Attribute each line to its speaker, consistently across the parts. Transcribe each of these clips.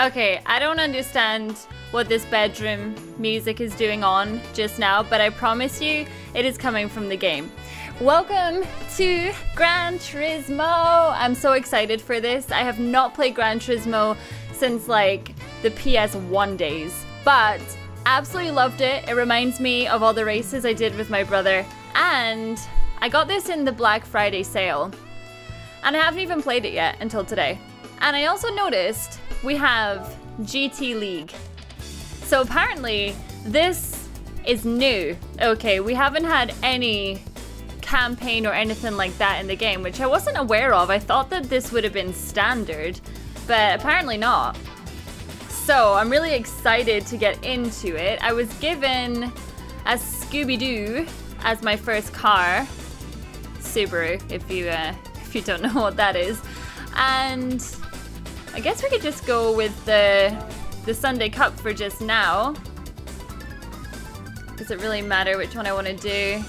Speaker 1: Okay, I don't understand what this bedroom music is doing on just now, but I promise you it is coming from the game. Welcome to Gran Turismo! I'm so excited for this. I have not played Gran Turismo since like the PS1 days, but absolutely loved it. It reminds me of all the races I did with my brother, and I got this in the Black Friday sale. And I haven't even played it yet until today. And I also noticed we have GT League. So apparently this is new. Okay, we haven't had any campaign or anything like that in the game, which I wasn't aware of. I thought that this would have been standard, but apparently not. So I'm really excited to get into it. I was given a Scooby-Doo as my first car. Subaru, if you uh, if you don't know what that is. And I guess we could just go with the the Sunday Cup for just now. Does it really matter which one I want to do?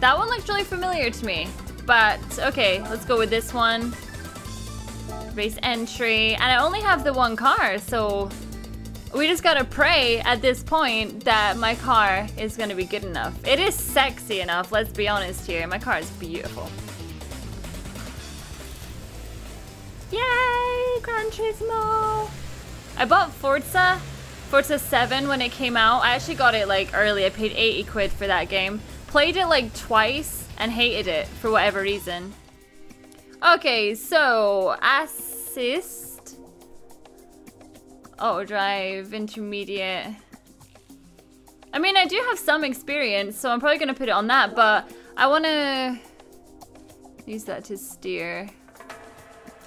Speaker 1: That one looked really familiar to me. But, okay, let's go with this one. Race entry. And I only have the one car, so... We just gotta pray at this point that my car is gonna be good enough. It is sexy enough, let's be honest here. My car is beautiful. Yay! Gran Turismo! I bought Forza, Forza 7 when it came out. I actually got it like early. I paid 80 quid for that game. Played it like twice and hated it for whatever reason. Okay, so assist. Auto drive, intermediate. I mean, I do have some experience, so I'm probably to put it on that, but I want to use that to steer.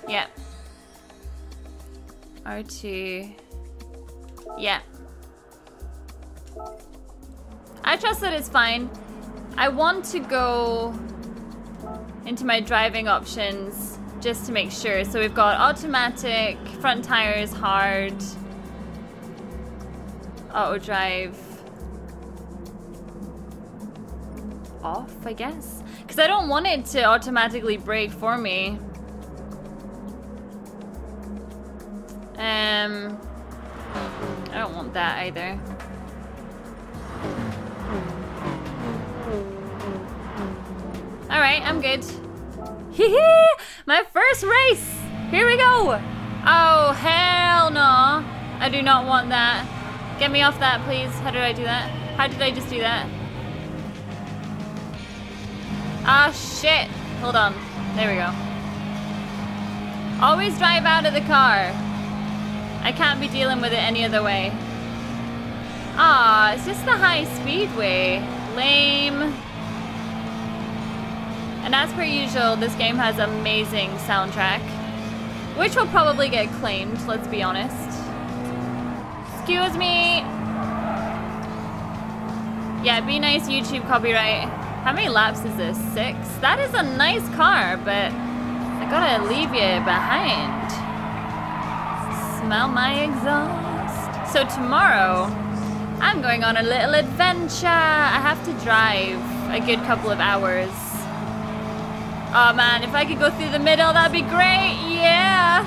Speaker 1: Yeah. R2. Yeah. I trust that it's fine. I want to go into my driving options just to make sure. So we've got automatic, front tires hard, auto drive off, I guess. Because I don't want it to automatically brake for me. Um, I don't want that either. Alright, I'm good. Hee My first race! Here we go! Oh, hell no! I do not want that. Get me off that, please. How did I do that? How did I just do that? Ah, shit! Hold on. There we go. Always drive out of the car. I can't be dealing with it any other way. Ah, it's just the high speedway. Lame. And as per usual, this game has amazing soundtrack. Which will probably get claimed, let's be honest. Excuse me. Yeah, be nice YouTube copyright. How many laps is this? Six? That is a nice car, but I gotta leave you behind smell my exhaust. So tomorrow, I'm going on a little adventure. I have to drive a good couple of hours. Oh man, if I could go through the middle, that'd be great. Yeah.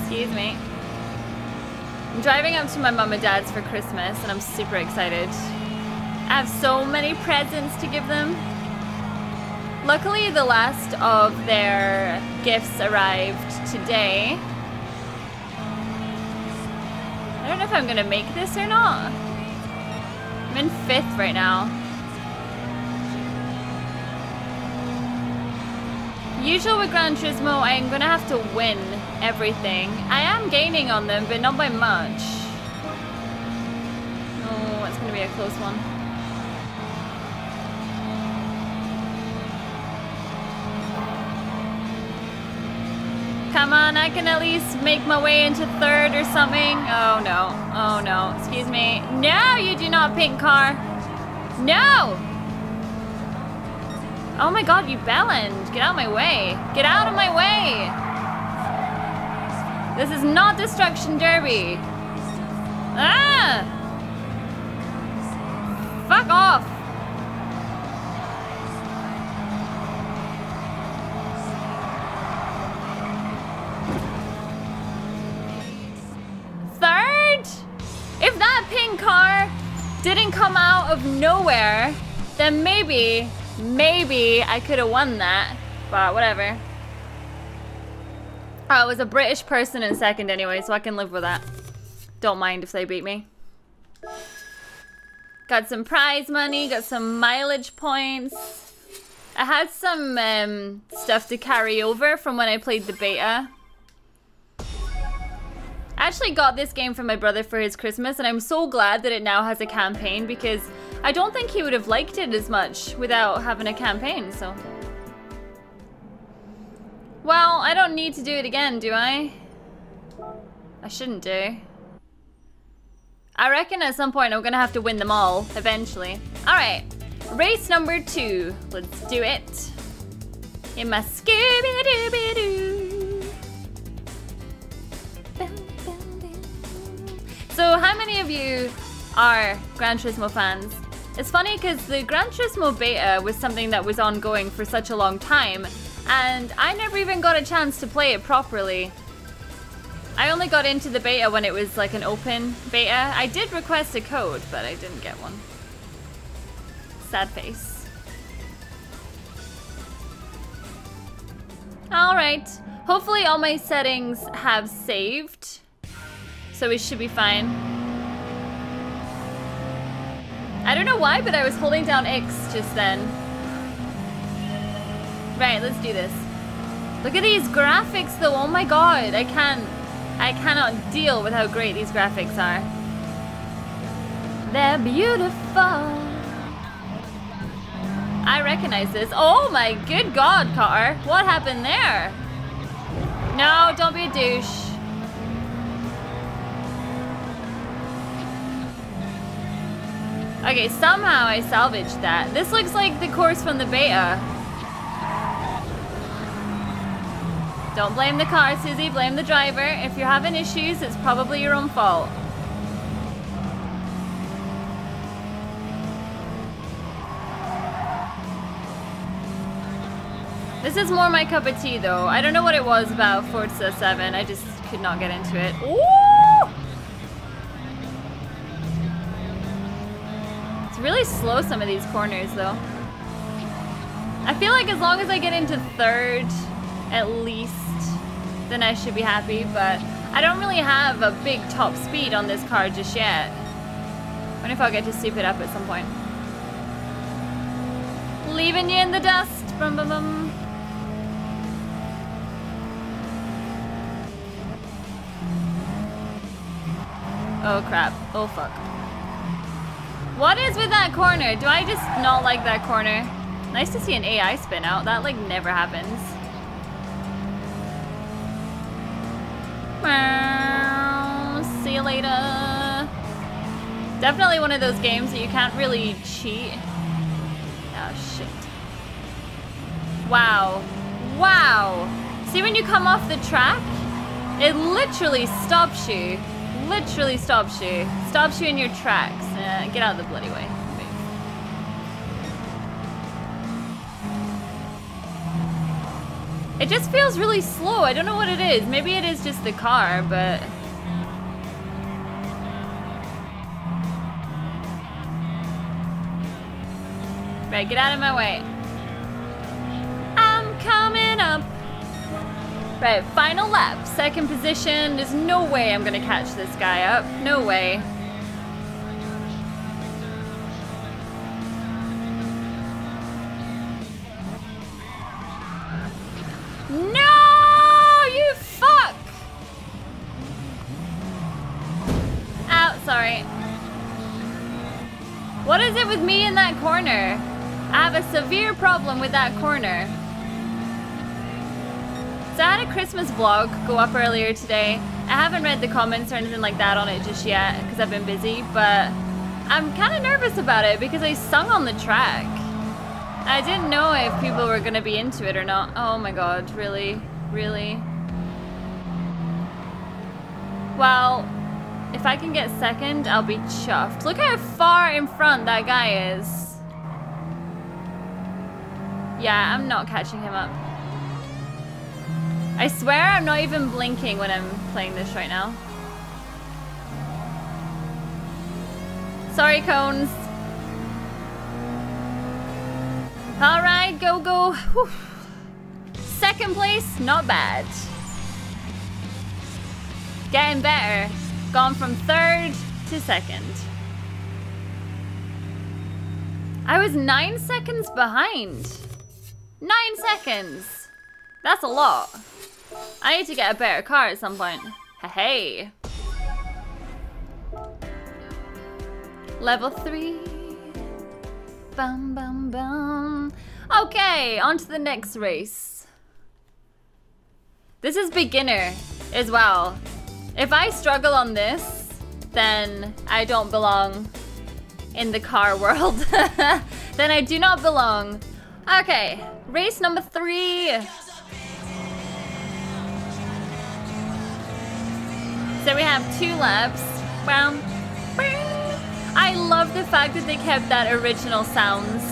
Speaker 1: Excuse me. I'm driving up to my mom and dad's for Christmas and I'm super excited. I have so many presents to give them. Luckily, the last of their gifts arrived today. Don't know if I'm gonna make this or not. I'm in fifth right now. Usual with Gran Turismo, I'm gonna have to win everything. I am gaining on them, but not by much. Oh, it's gonna be a close one. Come on, I can at least make my way into third or something. Oh no, oh no, excuse me. No, you do not pink car. No! Oh my god, you bellend. Get out of my way. Get out of my way! This is not Destruction Derby. Ah! Fuck off! Nowhere, then maybe, maybe I could have won that. But whatever. Oh, was a British person in second anyway, so I can live with that. Don't mind if they beat me. Got some prize money, got some mileage points. I had some um, stuff to carry over from when I played the beta. I actually got this game from my brother for his Christmas, and I'm so glad that it now has a campaign because I don't think he would have liked it as much without having a campaign, so... Well, I don't need to do it again, do I? I shouldn't do. I reckon at some point I'm gonna have to win them all, eventually. Alright, race number two. Let's do it. In my Scooby-Dooby-Doo. So how many of you are Gran Turismo fans? It's funny because the Gran Turismo beta was something that was ongoing for such a long time and I never even got a chance to play it properly. I only got into the beta when it was like an open beta. I did request a code, but I didn't get one. Sad face. Alright. Hopefully all my settings have saved. So we should be fine. I don't know why, but I was holding down X just then. Right, let's do this. Look at these graphics though, oh my god, I can't, I cannot deal with how great these graphics are. They're beautiful. I recognize this. Oh my good god, car. What happened there? No, don't be a douche. Okay, somehow I salvaged that. This looks like the course from the beta. Don't blame the car, Suzy. Blame the driver. If you're having issues, it's probably your own fault. This is more my cup of tea, though. I don't know what it was about Forza 7. I just could not get into it. Ooh! Really slow, some of these corners, though. I feel like as long as I get into third, at least, then I should be happy, but I don't really have a big top speed on this car just yet. Wonder if I'll get to soup it up at some point. Leaving you in the dust. Bum, bum, bum. Oh crap. Oh fuck. What is with that corner? Do I just not like that corner? Nice to see an AI spin out. That like never happens. See you later. Definitely one of those games that you can't really cheat. Oh, shit. Wow. Wow. See when you come off the track? It literally stops you. Literally stops you. Stops you in your tracks. Uh, get out of the bloody way. It just feels really slow. I don't know what it is. Maybe it is just the car, but... Right, get out of my way. I'm coming up. Right, final lap, second position. There's no way I'm gonna catch this guy up. No way. No, you fuck! Out, sorry. What is it with me in that corner? I have a severe problem with that corner. So I had a Christmas vlog go up earlier today. I haven't read the comments or anything like that on it just yet because I've been busy, but I'm kind of nervous about it because I sung on the track. I didn't know if people were gonna be into it or not. Oh my god, really? Really? Well, if I can get second, I'll be chuffed. Look how far in front that guy is. Yeah, I'm not catching him up. I swear I'm not even blinking when I'm playing this right now. Sorry, cones. All right, go, go. Whew. Second place, not bad. Getting better. Gone from third to second. I was nine seconds behind. Nine seconds. That's a lot. I need to get a better car at some point. Hey. Level three. Bum bum bum. Okay, on to the next race. This is beginner as well. If I struggle on this, then I don't belong in the car world. then I do not belong. Okay, race number three. So we have two laps. Bam. I love the fact that they kept that original sounds.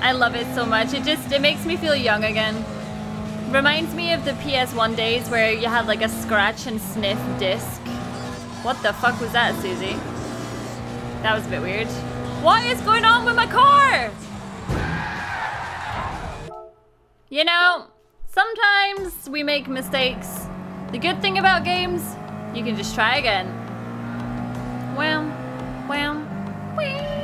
Speaker 1: I love it so much. It just, it makes me feel young again. Reminds me of the PS1 days where you had like a scratch and sniff disc. What the fuck was that, Suzy? That was a bit weird. What is going on with my car? You know, sometimes we make mistakes. The good thing about games, you can just try again. Wham, wham, wee.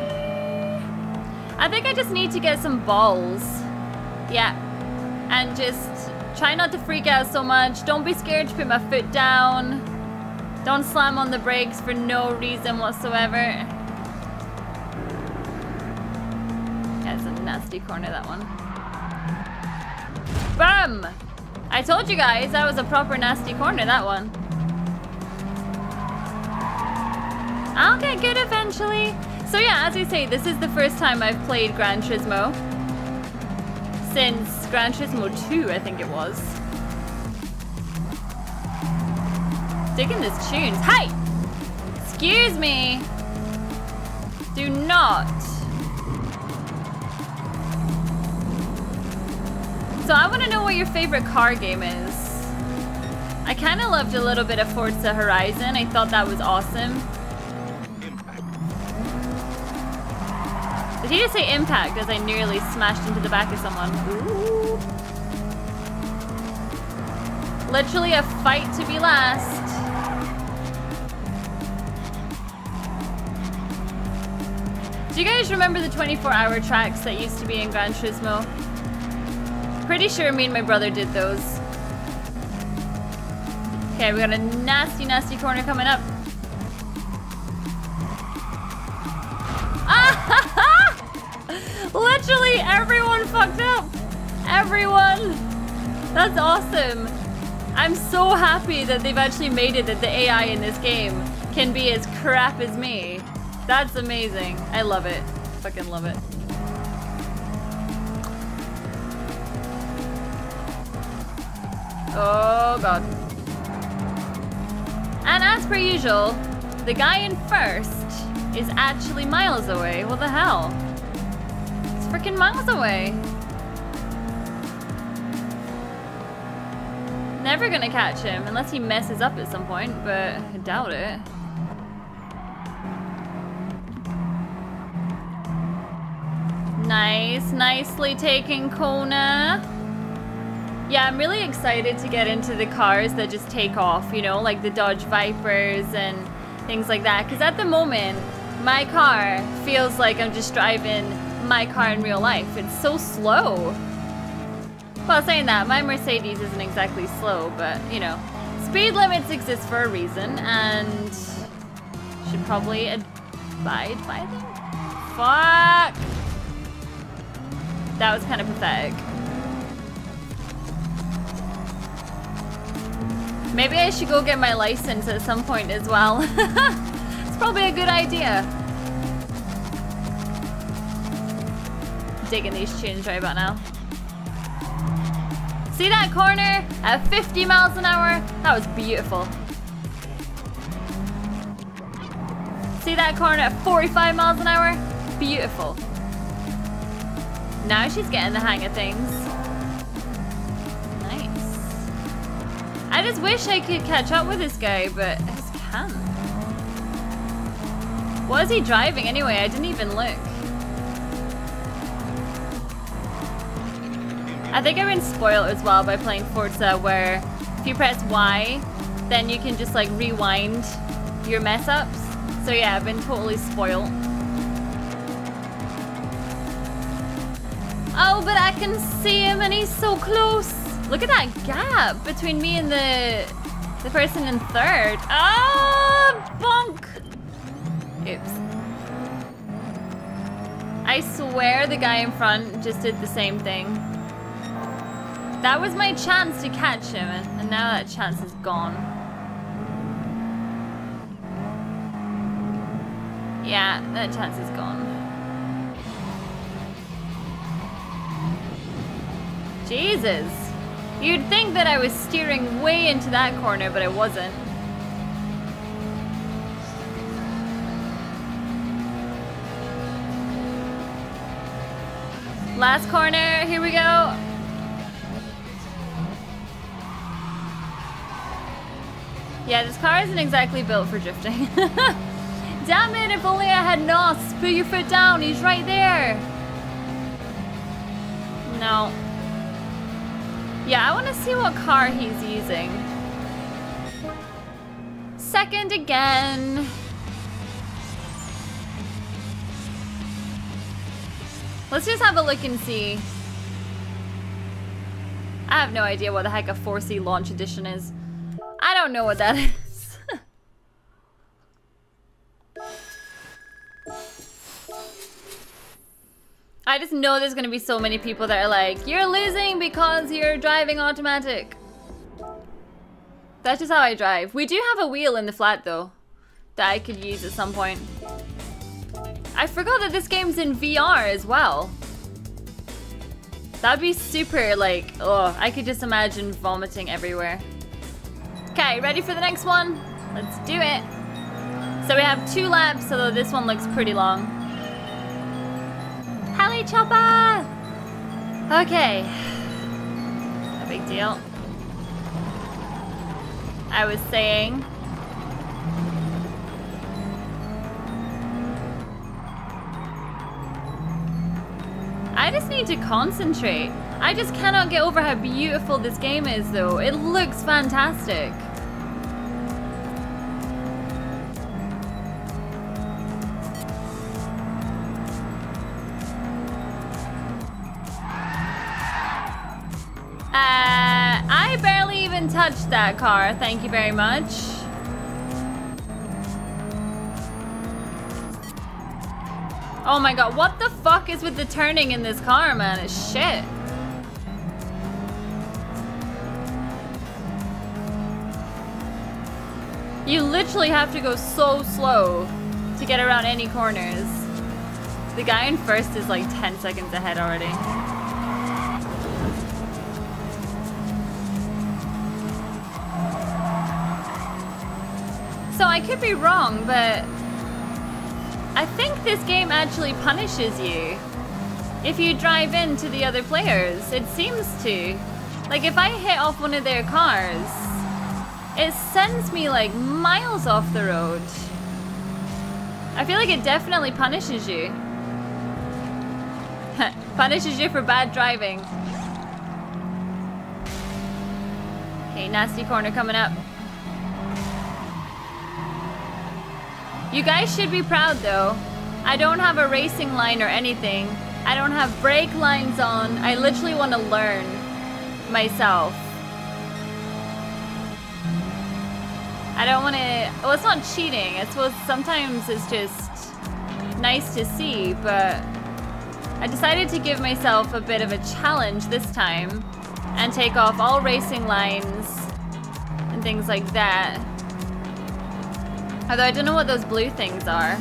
Speaker 1: I think I just need to get some balls. Yeah. And just try not to freak out so much. Don't be scared to put my foot down. Don't slam on the brakes for no reason whatsoever. That's a nasty corner, that one. Bam! I told you guys that was a proper nasty corner, that one. I'll get good eventually. So yeah, as I say, this is the first time I've played Gran Turismo. Since Gran Turismo 2, I think it was. Digging this tunes. Hey! Excuse me! Do not So I want to know what your favorite car game is. I kind of loved a little bit of Forza Horizon. I thought that was awesome. Did he just say impact as I nearly smashed into the back of someone? Ooh. Literally a fight to be last. Do you guys remember the 24 hour tracks that used to be in Gran Turismo? Pretty sure me and my brother did those. Okay, we got a nasty, nasty corner coming up. Ah! Literally everyone fucked up. Everyone. That's awesome. I'm so happy that they've actually made it that the AI in this game can be as crap as me. That's amazing. I love it. Fucking love it. Oh god. And as per usual, the guy in first is actually miles away. What the hell? It's freaking miles away. Never gonna catch him unless he messes up at some point, but I doubt it. Nice, nicely taken Kona. Yeah, I'm really excited to get into the cars that just take off, you know, like the Dodge Vipers and things like that. Because at the moment, my car feels like I'm just driving my car in real life. It's so slow. Well, saying that, my Mercedes isn't exactly slow, but, you know, speed limits exist for a reason, and should probably abide by them. Fuck! That was kind of pathetic. Maybe I should go get my license at some point as well. it's probably a good idea. Digging these tunes right about now. See that corner at 50 miles an hour? That was beautiful. See that corner at 45 miles an hour? Beautiful. Now she's getting the hang of things. I just wish I could catch up with this guy, but I just can't. Was he driving anyway? I didn't even look. I think I've been spoiled as well by playing Forza where if you press Y, then you can just like rewind your mess ups. So yeah, I've been totally spoiled. Oh, but I can see him and he's so close. Look at that gap between me and the the person in third. Ah, bonk. Oops. I swear the guy in front just did the same thing. That was my chance to catch him, and now that chance is gone. Yeah, that chance is gone. Jesus. You'd think that I was steering way into that corner, but I wasn't. Last corner, here we go. Yeah, this car isn't exactly built for drifting. Damn it, if only I had NOS. Put your foot down, he's right there. No. Yeah, I want to see what car he's using. Second again. Let's just have a look and see. I have no idea what the heck a 4C launch edition is. I don't know what that is. I just know there's gonna be so many people that are like, you're losing because you're driving automatic. That's just how I drive. We do have a wheel in the flat though, that I could use at some point. I forgot that this game's in VR as well. That'd be super like, oh, I could just imagine vomiting everywhere. Okay, ready for the next one? Let's do it. So we have two laps, although this one looks pretty long. Chopper! Okay. No big deal. I was saying... I just need to concentrate. I just cannot get over how beautiful this game is though. It looks fantastic. Even touched that car, thank you very much. Oh my god, what the fuck is with the turning in this car, man? It's shit. You literally have to go so slow to get around any corners. The guy in first is like 10 seconds ahead already. So I could be wrong, but I think this game actually punishes you if you drive into the other players. It seems to. Like if I hit off one of their cars, it sends me like miles off the road. I feel like it definitely punishes you. punishes you for bad driving. Okay, nasty corner coming up. You guys should be proud though. I don't have a racing line or anything. I don't have brake lines on. I literally want to learn myself. I don't want to... Well, it's not cheating. I suppose sometimes it's just nice to see, but I decided to give myself a bit of a challenge this time and take off all racing lines and things like that. Although I don't know what those blue things are.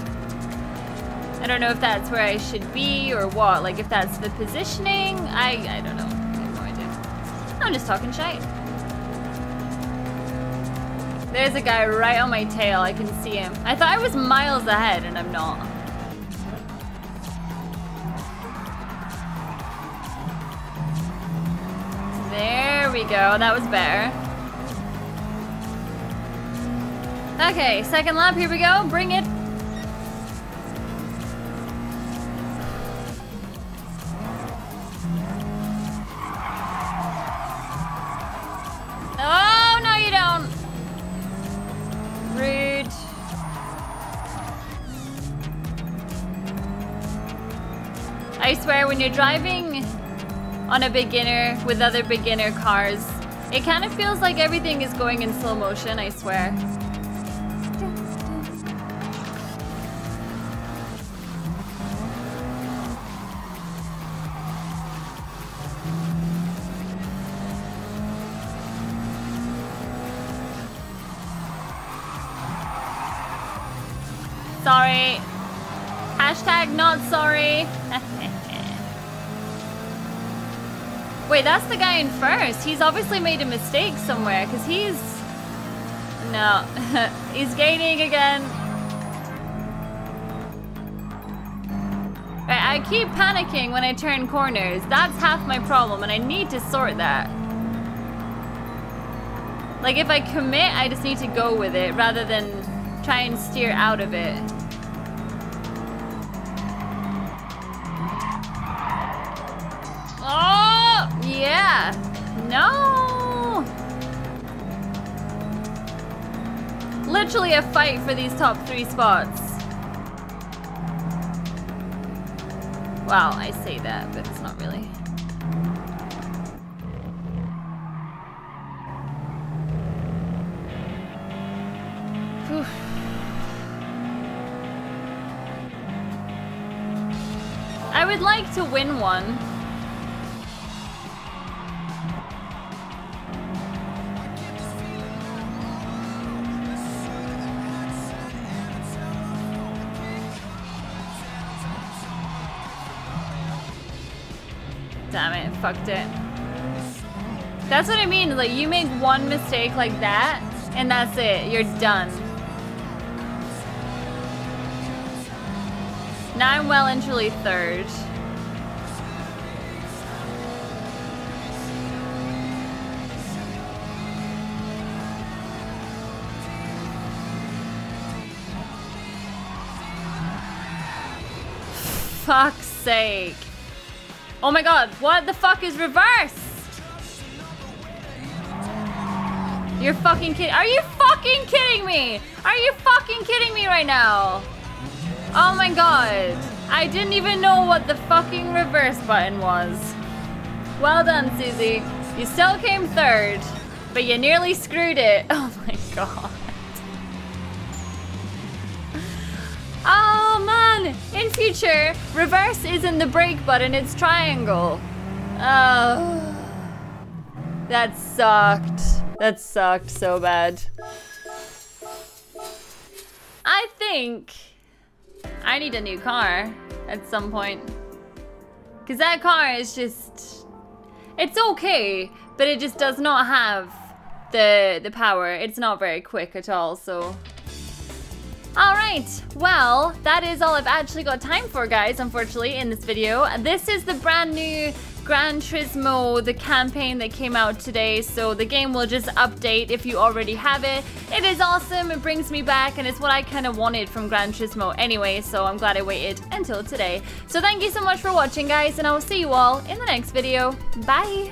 Speaker 1: I don't know if that's where I should be or what. Like if that's the positioning. I, I don't know. I have no idea. I'm just talking shite. There's a guy right on my tail. I can see him. I thought I was miles ahead and I'm not. There we go. That was better. Okay, second lap, here we go. Bring it. Oh, no you don't. Rude. I swear, when you're driving on a beginner with other beginner cars, it kind of feels like everything is going in slow motion, I swear. Hashtag not sorry. Wait, that's the guy in first. He's obviously made a mistake somewhere, because he's... No. he's gaining again. Right, I keep panicking when I turn corners. That's half my problem, and I need to sort that. Like, if I commit, I just need to go with it, rather than try and steer out of it. Yeah. No. Literally a fight for these top three spots. Well, I say that, but it's not really. I would like to win one. It. That's what I mean, like you make one mistake like that, and that's it, you're done. Now I'm well and truly third. Fuck's sake. Oh my god, what the fuck is reversed? You're fucking kidding- Are you fucking kidding me? Are you fucking kidding me right now? Oh my god. I didn't even know what the fucking reverse button was. Well done, Suzy. You still came third, but you nearly screwed it. Oh my god. Man! In future, reverse isn't the brake button, it's triangle. Oh. That sucked. That sucked so bad. I think I need a new car at some point. Because that car is just... It's okay, but it just does not have the, the power. It's not very quick at all, so... Alright, well, that is all I've actually got time for, guys, unfortunately, in this video. This is the brand new Gran Turismo, the campaign that came out today, so the game will just update if you already have it. It is awesome, it brings me back, and it's what I kind of wanted from Gran Turismo anyway, so I'm glad I waited until today. So thank you so much for watching, guys, and I will see you all in the next video. Bye!